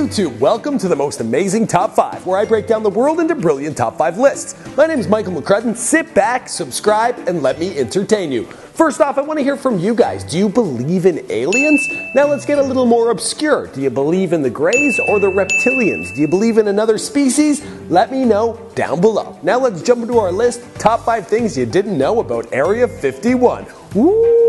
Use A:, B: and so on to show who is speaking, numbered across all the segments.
A: YouTube, welcome to the most amazing top 5, where I break down the world into brilliant top 5 lists. My name is Michael McCrudden. Sit back, subscribe, and let me entertain you. First off, I want to hear from you guys. Do you believe in aliens? Now let's get a little more obscure. Do you believe in the Greys or the reptilians? Do you believe in another species? Let me know down below. Now let's jump into our list. Top 5 things you didn't know about Area 51. Woo!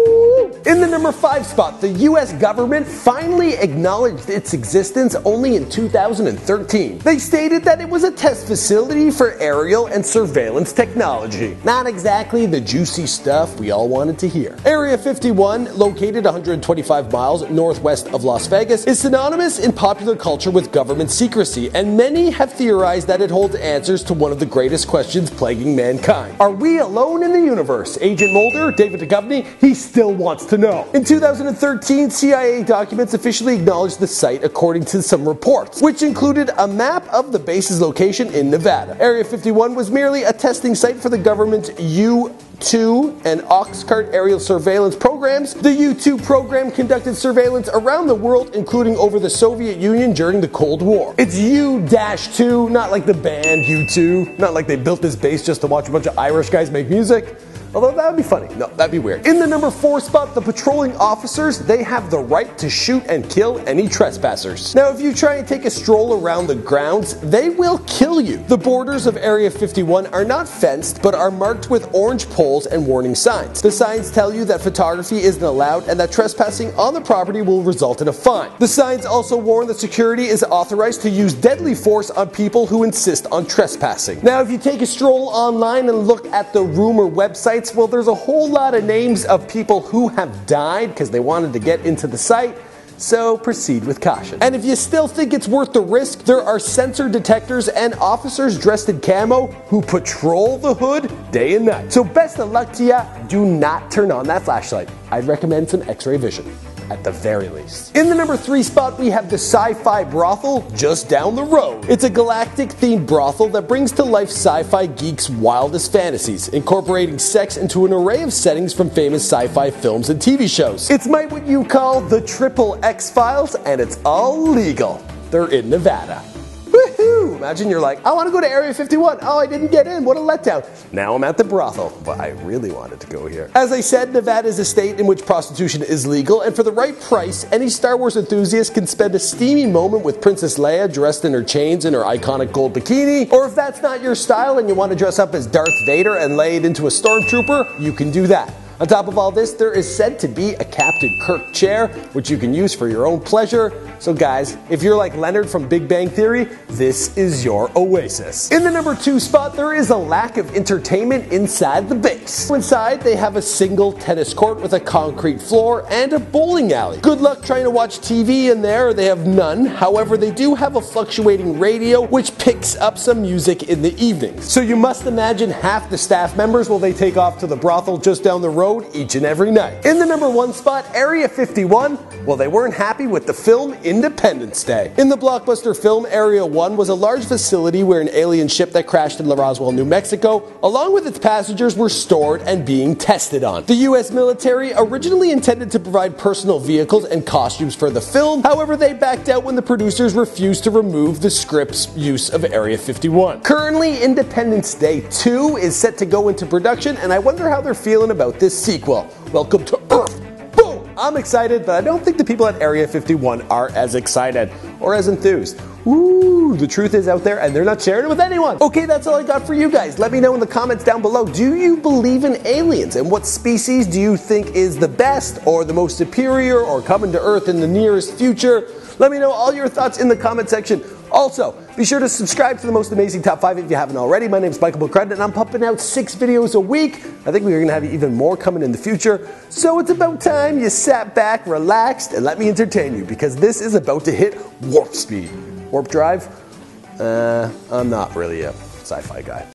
A: In the number 5 spot, the US government finally acknowledged its existence only in 2013. They stated that it was a test facility for aerial and surveillance technology. Not exactly the juicy stuff we all wanted to hear. Area 51, located 125 miles northwest of Las Vegas, is synonymous in popular culture with government secrecy, and many have theorized that it holds answers to one of the greatest questions plaguing mankind. Are we alone in the universe? Agent Mulder, David Duchovny, he still wants to know. In 2013, CIA documents officially acknowledged the site according to some reports, which included a map of the base's location in Nevada. Area 51 was merely a testing site for the government's U 2 and Oxcart aerial surveillance programs. The U 2 program conducted surveillance around the world, including over the Soviet Union during the Cold War. It's U 2, not like the band U 2, not like they built this base just to watch a bunch of Irish guys make music. Although that would be funny. No, that'd be weird. In the number four spot, the patrolling officers, they have the right to shoot and kill any trespassers. Now, if you try and take a stroll around the grounds, they will kill you. The borders of Area 51 are not fenced, but are marked with orange poles and warning signs. The signs tell you that photography isn't allowed and that trespassing on the property will result in a fine. The signs also warn that security is authorized to use deadly force on people who insist on trespassing. Now, if you take a stroll online and look at the rumor website, well, there's a whole lot of names of people who have died because they wanted to get into the site. So proceed with caution. And if you still think it's worth the risk, there are sensor detectors and officers dressed in camo who patrol the hood day and night. So best of luck to ya. Do not turn on that flashlight. I'd recommend some x-ray vision at the very least. In the number three spot, we have the Sci Fi Brothel just down the road. It's a galactic themed brothel that brings to life sci fi geeks' wildest fantasies, incorporating sex into an array of settings from famous sci fi films and TV shows. It's might what you call the Triple X Files, and it's all legal. They're in Nevada. Imagine you're like, I want to go to Area 51. Oh, I didn't get in. What a letdown. Now I'm at the brothel, but I really wanted to go here. As I said, Nevada is a state in which prostitution is legal, and for the right price, any Star Wars enthusiast can spend a steamy moment with Princess Leia dressed in her chains and her iconic gold bikini. Or if that's not your style and you want to dress up as Darth Vader and lay it into a stormtrooper, you can do that. On top of all this, there is said to be a Captain Kirk chair, which you can use for your own pleasure. So, guys, if you're like Leonard from Big Bang Theory, this is your oasis. In the number two spot, there is a lack of entertainment inside the base. Inside, they have a single tennis court with a concrete floor and a bowling alley. Good luck trying to watch TV in there, they have none. However, they do have a fluctuating radio which picks up some music in the evenings. So, you must imagine half the staff members will they take off to the brothel just down the road road each and every night. In the number one spot, Area 51, well, they weren't happy with the film Independence Day. In the blockbuster film, Area 1 was a large facility where an alien ship that crashed in La Roswell, New Mexico, along with its passengers, were stored and being tested on. The U.S. military originally intended to provide personal vehicles and costumes for the film, however, they backed out when the producers refused to remove the script's use of Area 51. Currently, Independence Day 2 is set to go into production, and I wonder how they're feeling about this sequel. Welcome to Earth. Boom! I'm excited, but I don't think the people at Area 51 are as excited or as enthused. Ooh, the truth is out there and they're not sharing it with anyone. Okay, that's all I got for you guys. Let me know in the comments down below. Do you believe in aliens? And what species do you think is the best or the most superior or coming to Earth in the nearest future? Let me know all your thoughts in the comment section. Also, be sure to subscribe to the most amazing top five if you haven't already. My name is Michael McCrudden, and I'm pumping out six videos a week. I think we're going to have even more coming in the future. So it's about time you sat back, relaxed, and let me entertain you because this is about to hit warp speed. Warp drive? Uh, I'm not really a sci fi guy.